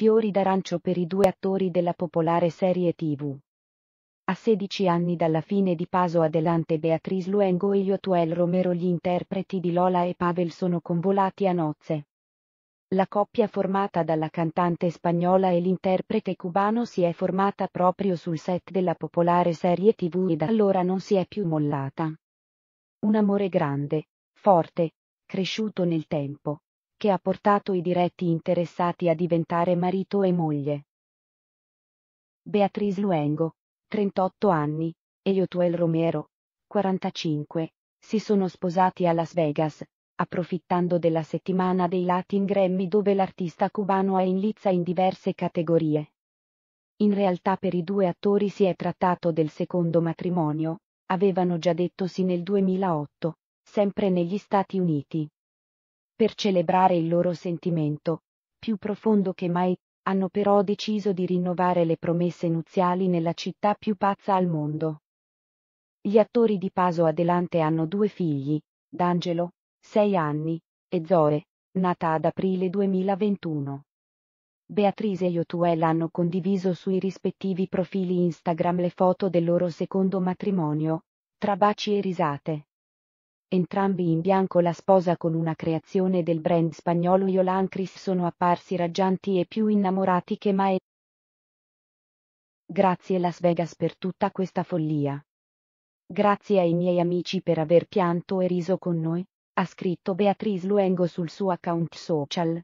Fiori d'arancio per i due attori della popolare serie tv. A 16 anni dalla fine di Paso Adelante Beatriz Luengo e Yotuel Romero gli interpreti di Lola e Pavel sono convolati a nozze. La coppia formata dalla cantante spagnola e l'interprete cubano si è formata proprio sul set della popolare serie tv e da allora non si è più mollata. Un amore grande, forte, cresciuto nel tempo che ha portato i diretti interessati a diventare marito e moglie. Beatriz Luengo, 38 anni, e Yotuel Romero, 45, si sono sposati a Las Vegas, approfittando della settimana dei Latin Grammy dove l'artista cubano è in lizza in diverse categorie. In realtà per i due attori si è trattato del secondo matrimonio, avevano già detto sì nel 2008, sempre negli Stati Uniti per celebrare il loro sentimento, più profondo che mai, hanno però deciso di rinnovare le promesse nuziali nella città più pazza al mondo. Gli attori di Paso Adelante hanno due figli, D'Angelo, 6 anni, e Zoe, nata ad aprile 2021. Beatrice e Yotuel hanno condiviso sui rispettivi profili Instagram le foto del loro secondo matrimonio, tra baci e risate entrambi in bianco la sposa con una creazione del brand spagnolo Yolan Chris sono apparsi raggianti e più innamorati che mai. Grazie Las Vegas per tutta questa follia. Grazie ai miei amici per aver pianto e riso con noi, ha scritto Beatriz Luengo sul suo account social.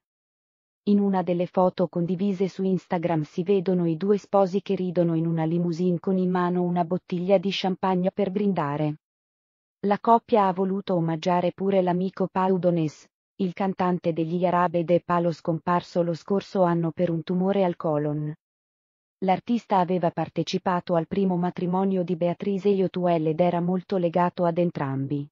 In una delle foto condivise su Instagram si vedono i due sposi che ridono in una limousine con in mano una bottiglia di champagne per brindare. La coppia ha voluto omaggiare pure l'amico Pau il cantante degli Arabe de Palo scomparso lo scorso anno per un tumore al colon. L'artista aveva partecipato al primo matrimonio di Beatrice Iotuel ed era molto legato ad entrambi.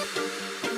え?